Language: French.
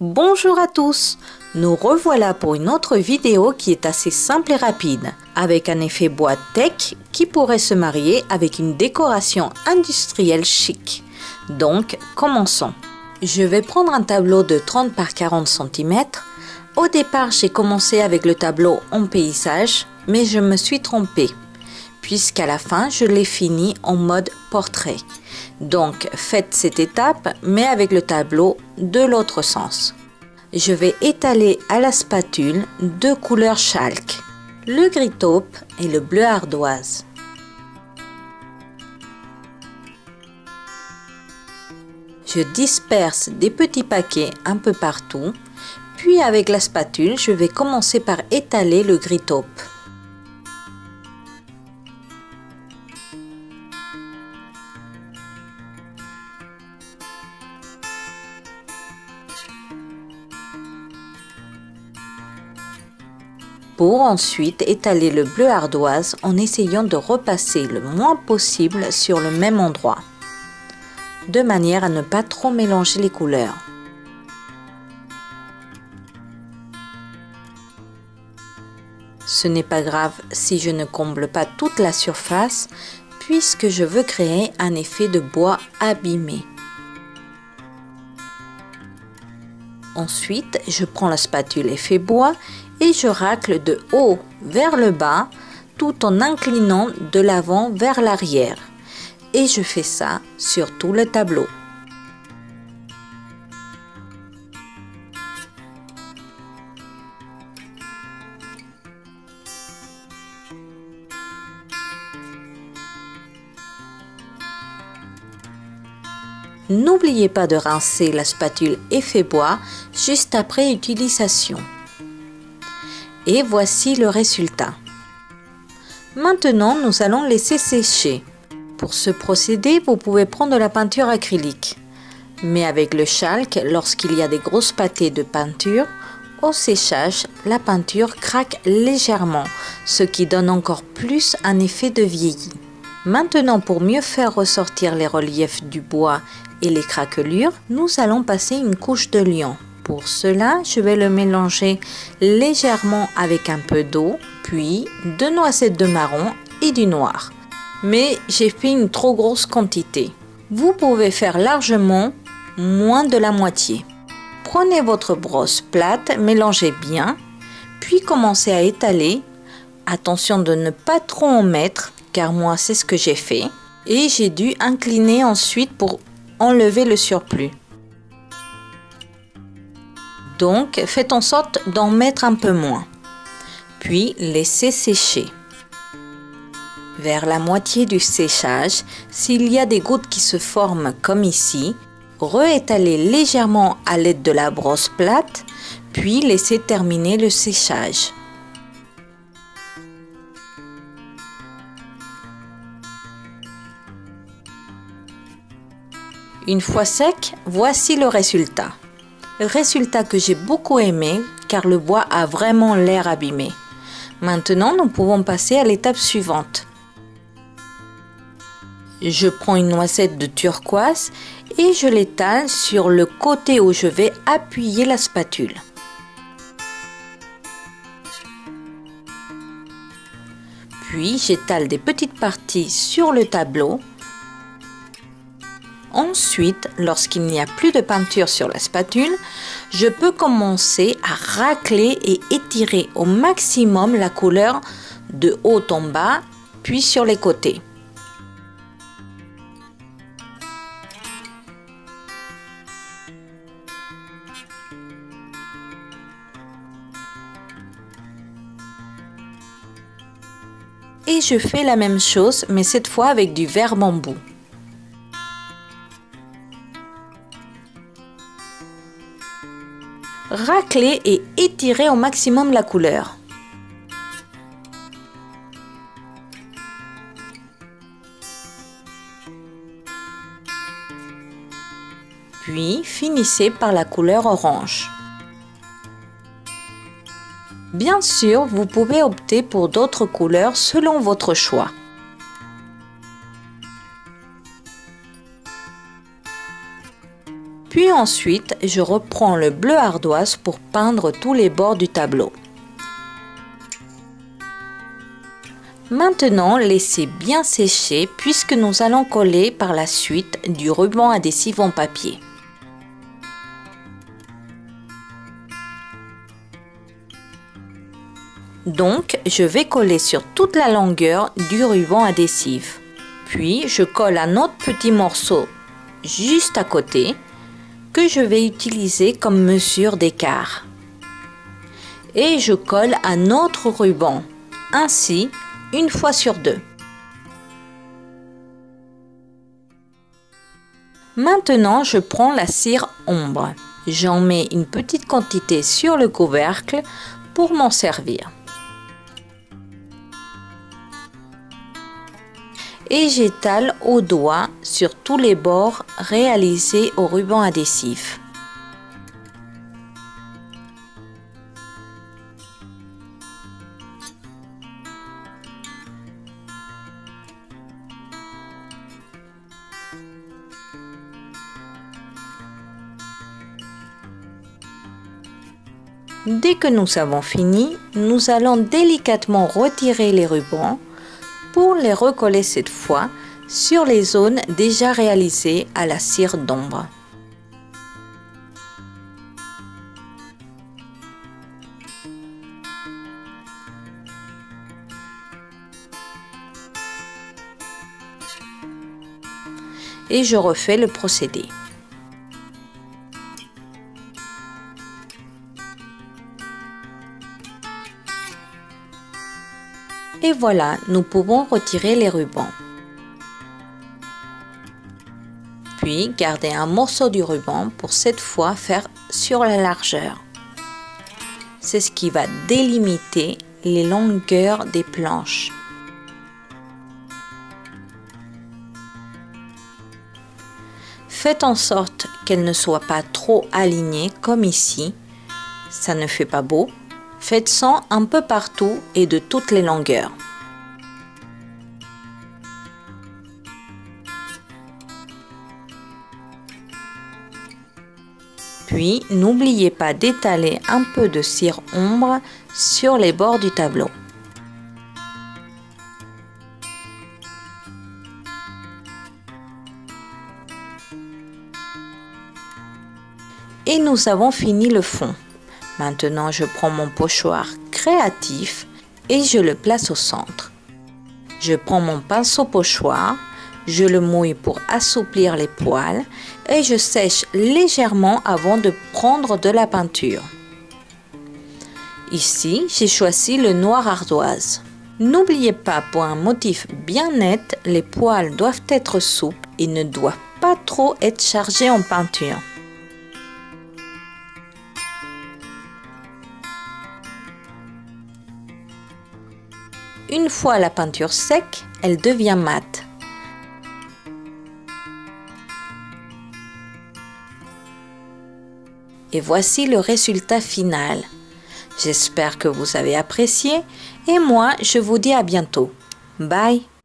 Bonjour à tous Nous revoilà pour une autre vidéo qui est assez simple et rapide, avec un effet bois tech qui pourrait se marier avec une décoration industrielle chic. Donc, commençons. Je vais prendre un tableau de 30 par 40 cm. Au départ, j'ai commencé avec le tableau en paysage, mais je me suis trompée, puisqu'à la fin, je l'ai fini en mode portrait. Donc faites cette étape mais avec le tableau de l'autre sens. Je vais étaler à la spatule deux couleurs chalk, le gris taupe et le bleu ardoise. Je disperse des petits paquets un peu partout, puis avec la spatule, je vais commencer par étaler le gris taupe. Pour ensuite étaler le bleu ardoise en essayant de repasser le moins possible sur le même endroit, de manière à ne pas trop mélanger les couleurs. Ce n'est pas grave si je ne comble pas toute la surface puisque je veux créer un effet de bois abîmé. Ensuite, je prends la spatule effet bois et je racle de haut vers le bas tout en inclinant de l'avant vers l'arrière. Et je fais ça sur tout le tableau. N'oubliez pas de rincer la spatule effet bois juste après utilisation. Et voici le résultat. Maintenant, nous allons laisser sécher. Pour ce procédé, vous pouvez prendre la peinture acrylique. Mais avec le chalk, lorsqu'il y a des grosses pâtés de peinture, au séchage, la peinture craque légèrement, ce qui donne encore plus un effet de vieilli. Maintenant, pour mieux faire ressortir les reliefs du bois et les craquelures, nous allons passer une couche de lion. Pour cela, je vais le mélanger légèrement avec un peu d'eau, puis deux noisettes de marron et du noir. Mais j'ai fait une trop grosse quantité. Vous pouvez faire largement moins de la moitié. Prenez votre brosse plate, mélangez bien, puis commencez à étaler. Attention de ne pas trop en mettre, car moi c'est ce que j'ai fait. Et j'ai dû incliner ensuite pour enlever le surplus. Donc, faites en sorte d'en mettre un peu moins. Puis, laissez sécher. Vers la moitié du séchage, s'il y a des gouttes qui se forment comme ici, réétalez légèrement à l'aide de la brosse plate, puis laissez terminer le séchage. Une fois sec, voici le résultat. Résultat que j'ai beaucoup aimé car le bois a vraiment l'air abîmé. Maintenant, nous pouvons passer à l'étape suivante. Je prends une noisette de turquoise et je l'étale sur le côté où je vais appuyer la spatule. Puis j'étale des petites parties sur le tableau Ensuite, lorsqu'il n'y a plus de peinture sur la spatule, je peux commencer à racler et étirer au maximum la couleur de haut en bas, puis sur les côtés. Et je fais la même chose, mais cette fois avec du verre bambou. Racler et étirer au maximum la couleur. Puis finissez par la couleur orange. Bien sûr, vous pouvez opter pour d'autres couleurs selon votre choix. Puis ensuite, je reprends le bleu ardoise pour peindre tous les bords du tableau. Maintenant, laissez bien sécher puisque nous allons coller par la suite du ruban adhésif en papier. Donc, je vais coller sur toute la longueur du ruban adhésif. Puis, je colle un autre petit morceau juste à côté je vais utiliser comme mesure d'écart. Et je colle un autre ruban. Ainsi, une fois sur deux. Maintenant, je prends la cire ombre. J'en mets une petite quantité sur le couvercle pour m'en servir. Et j'étale au doigt sur tous les bords réalisés au ruban adhésif. Dès que nous avons fini, nous allons délicatement retirer les rubans pour les recoller cette fois sur les zones déjà réalisées à la cire d'ombre. Et je refais le procédé. Et voilà, nous pouvons retirer les rubans. Puis garder un morceau du ruban pour cette fois faire sur la largeur. C'est ce qui va délimiter les longueurs des planches. Faites en sorte qu'elles ne soient pas trop alignées comme ici. Ça ne fait pas beau. Faites-en un peu partout et de toutes les longueurs. Puis, n'oubliez pas d'étaler un peu de cire ombre sur les bords du tableau. Et nous avons fini le fond. Maintenant, je prends mon pochoir créatif et je le place au centre. Je prends mon pinceau pochoir, je le mouille pour assouplir les poils et je sèche légèrement avant de prendre de la peinture. Ici, j'ai choisi le noir ardoise. N'oubliez pas, pour un motif bien net, les poils doivent être souples et ne doivent pas trop être chargés en peinture. Une fois la peinture sec, elle devient mate. Et voici le résultat final. J'espère que vous avez apprécié et moi je vous dis à bientôt. Bye